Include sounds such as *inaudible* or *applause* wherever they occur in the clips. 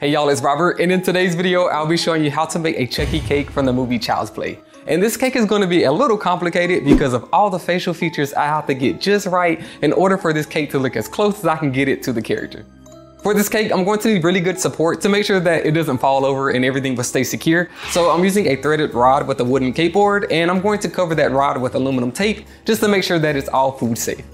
Hey y'all, it's Robert, and in today's video, I'll be showing you how to make a Chucky cake from the movie Child's Play. And this cake is going to be a little complicated because of all the facial features I have to get just right in order for this cake to look as close as I can get it to the character. For this cake, I'm going to need really good support to make sure that it doesn't fall over and everything will stay secure. So I'm using a threaded rod with a wooden cake board, and I'm going to cover that rod with aluminum tape just to make sure that it's all food safe.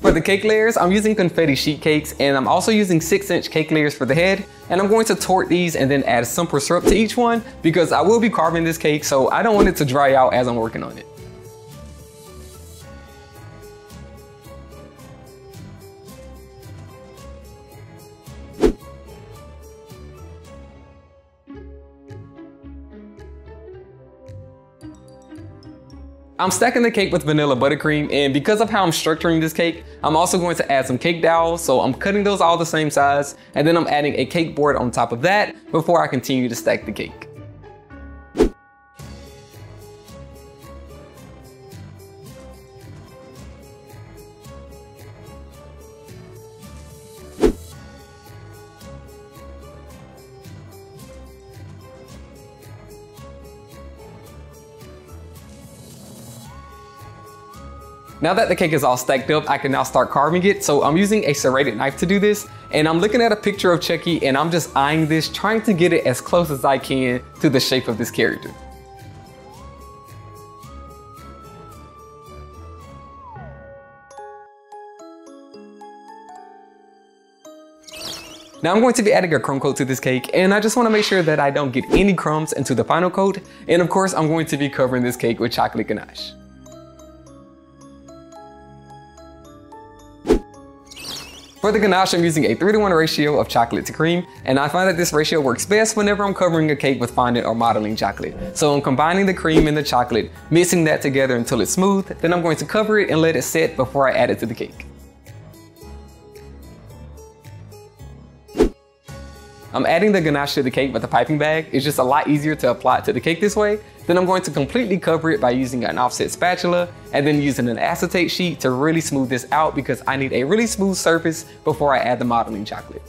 For the cake layers, I'm using confetti sheet cakes and I'm also using 6 inch cake layers for the head. And I'm going to torte these and then add simple syrup to each one because I will be carving this cake so I don't want it to dry out as I'm working on it. I'm stacking the cake with vanilla buttercream and because of how I'm structuring this cake, I'm also going to add some cake dowels. So I'm cutting those all the same size and then I'm adding a cake board on top of that before I continue to stack the cake. Now that the cake is all stacked up, I can now start carving it. So I'm using a serrated knife to do this. And I'm looking at a picture of Chucky and I'm just eyeing this, trying to get it as close as I can to the shape of this character. Now I'm going to be adding a crumb coat to this cake and I just want to make sure that I don't get any crumbs into the final coat. And of course, I'm going to be covering this cake with chocolate ganache. For the ganache, I'm using a 3 to 1 ratio of chocolate to cream, and I find that this ratio works best whenever I'm covering a cake with fondant or modeling chocolate. So I'm combining the cream and the chocolate, mixing that together until it's smooth, then I'm going to cover it and let it set before I add it to the cake. I'm adding the ganache to the cake with a piping bag. It's just a lot easier to apply it to the cake this way. Then I'm going to completely cover it by using an offset spatula and then using an acetate sheet to really smooth this out because I need a really smooth surface before I add the modeling chocolate.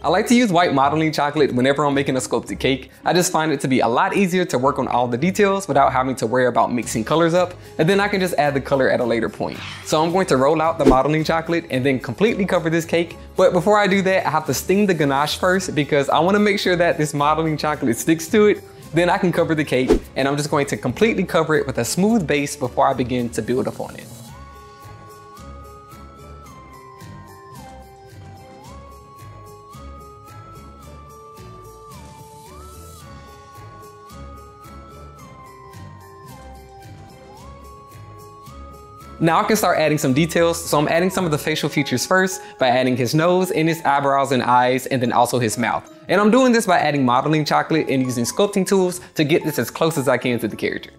I like to use white modeling chocolate whenever I'm making a sculpted cake. I just find it to be a lot easier to work on all the details without having to worry about mixing colors up, and then I can just add the color at a later point. So I'm going to roll out the modeling chocolate and then completely cover this cake. But before I do that, I have to steam the ganache first because I wanna make sure that this modeling chocolate sticks to it. Then I can cover the cake and I'm just going to completely cover it with a smooth base before I begin to build upon it. Now I can start adding some details. So I'm adding some of the facial features first by adding his nose and his eyebrows and eyes and then also his mouth. And I'm doing this by adding modeling chocolate and using sculpting tools to get this as close as I can to the character.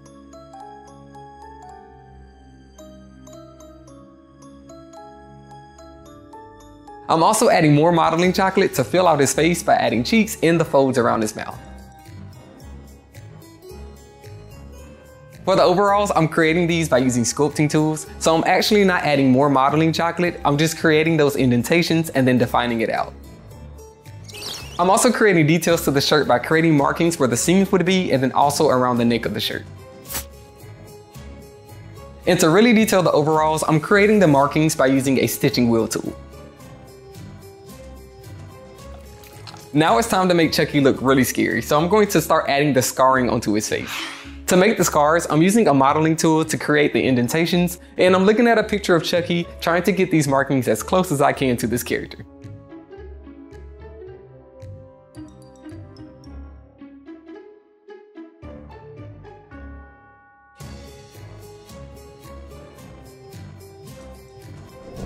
I'm also adding more modeling chocolate to fill out his face by adding cheeks and the folds around his mouth. For the overalls, I'm creating these by using sculpting tools. So I'm actually not adding more modeling chocolate. I'm just creating those indentations and then defining it out. I'm also creating details to the shirt by creating markings where the seams would be and then also around the neck of the shirt. And to really detail the overalls, I'm creating the markings by using a stitching wheel tool. Now it's time to make Chucky look really scary, so I'm going to start adding the scarring onto his face. To make the scars, I'm using a modeling tool to create the indentations, and I'm looking at a picture of Chucky, trying to get these markings as close as I can to this character.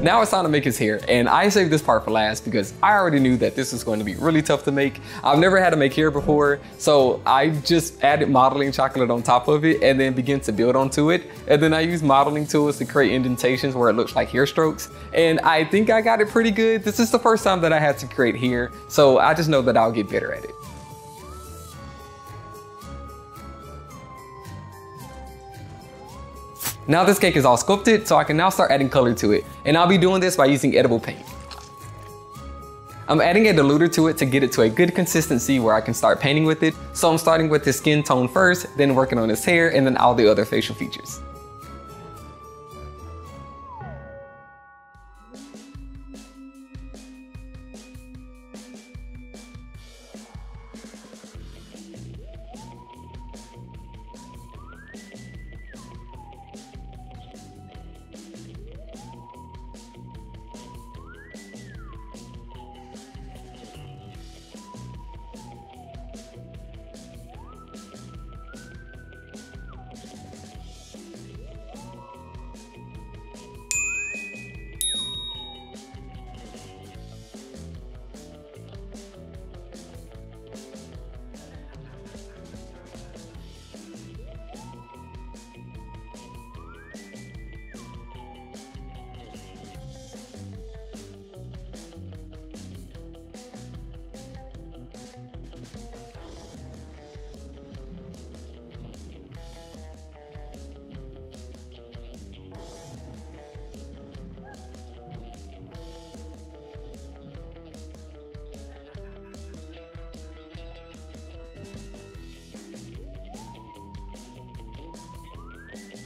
Now it's time to make his hair, and I saved this part for last because I already knew that this was going to be really tough to make. I've never had to make hair before, so I just added modeling chocolate on top of it and then began to build onto it. And then I use modeling tools to create indentations where it looks like hair strokes. And I think I got it pretty good. This is the first time that I had to create hair, so I just know that I'll get better at it. Now this cake is all sculpted, so I can now start adding color to it. And I'll be doing this by using edible paint. I'm adding a diluter to it to get it to a good consistency where I can start painting with it. So I'm starting with his skin tone first, then working on his hair, and then all the other facial features.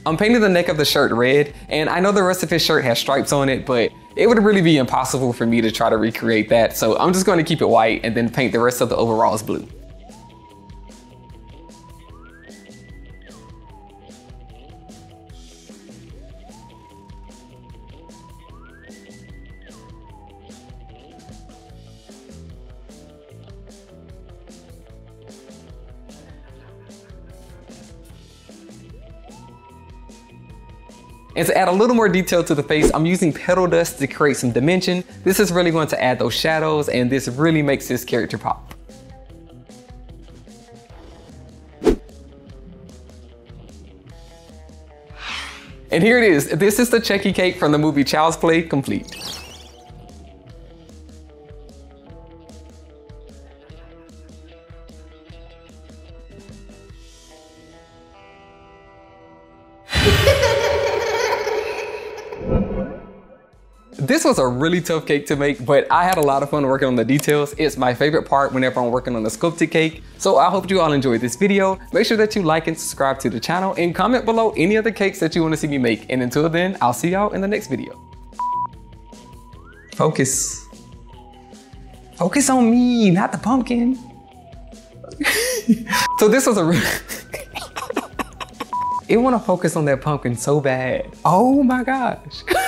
I'm painting the neck of the shirt red, and I know the rest of his shirt has stripes on it, but it would really be impossible for me to try to recreate that, so I'm just going to keep it white and then paint the rest of the overalls blue. And to add a little more detail to the face, I'm using petal dust to create some dimension. This is really going to add those shadows and this really makes this character pop. And here it is. This is the Chucky cake from the movie Child's Play complete. This was a really tough cake to make, but I had a lot of fun working on the details. It's my favorite part whenever I'm working on a sculpted cake. So I hope you all enjoyed this video. Make sure that you like and subscribe to the channel and comment below any other cakes that you want to see me make. And until then, I'll see y'all in the next video. Focus. Focus on me, not the pumpkin. *laughs* so this was a *laughs* It want to focus on that pumpkin so bad. Oh my gosh. *laughs*